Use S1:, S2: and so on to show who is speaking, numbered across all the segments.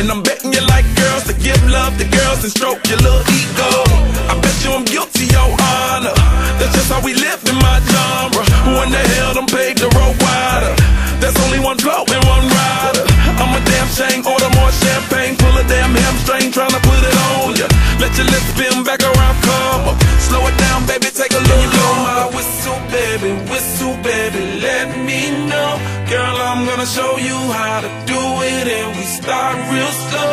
S1: and I'm betting you like girls to give love to girls and stroke your little ego. I bet you I'm guilty, your honor. That's just how we live in my genre. Who in the hell done paved the road wider? There's only one flow start real slow.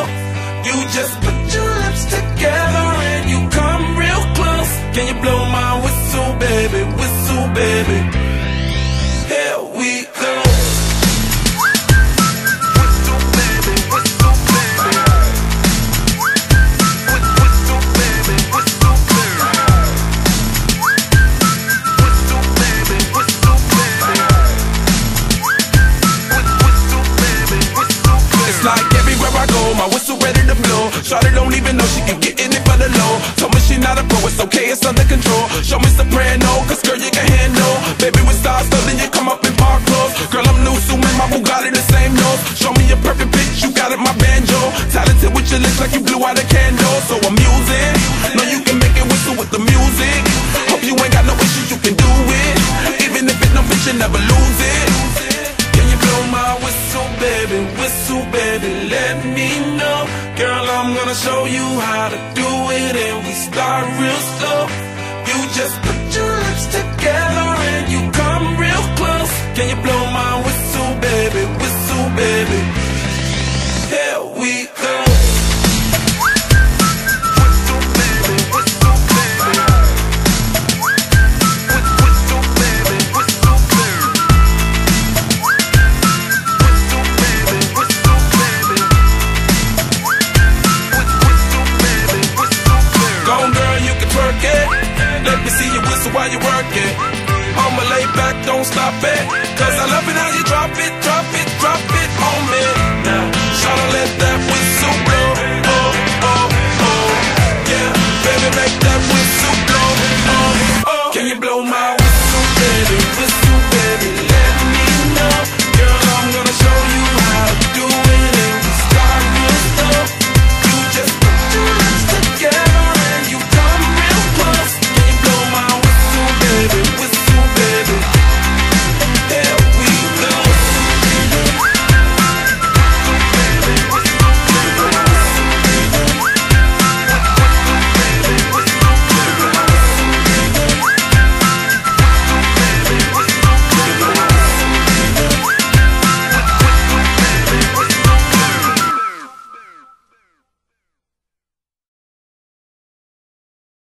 S1: You just put your lips together and you come real close. Can you blow my whistle, baby, whistle, baby? Shawty don't even know she can get in it for the low. Told me she not a pro, it's okay, it's under control. Show me soprano, cause girl you can handle. Baby with stars, so then you come up in park clothes. Girl I'm new, so my Bugatti the same nose. Show me a perfect pitch, you got it, my banjo. Talented with your lips like you blew out a candle. So I'm using, know you can make it whistle with the music. Hope you ain't got no issues, you can do it. Even if it no bitch, you never lose it. My whistle, baby? Whistle, baby, let me know. Girl, I'm gonna show you how to do it, and we start real slow. You just put your lips together while you work it. I'ma lay back, don't stop it. Cause I love it how you drop it, drop it, drop it